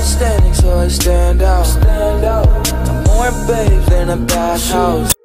outstanding, so I stand out. Stand out. I'm more babes than a bathhouse.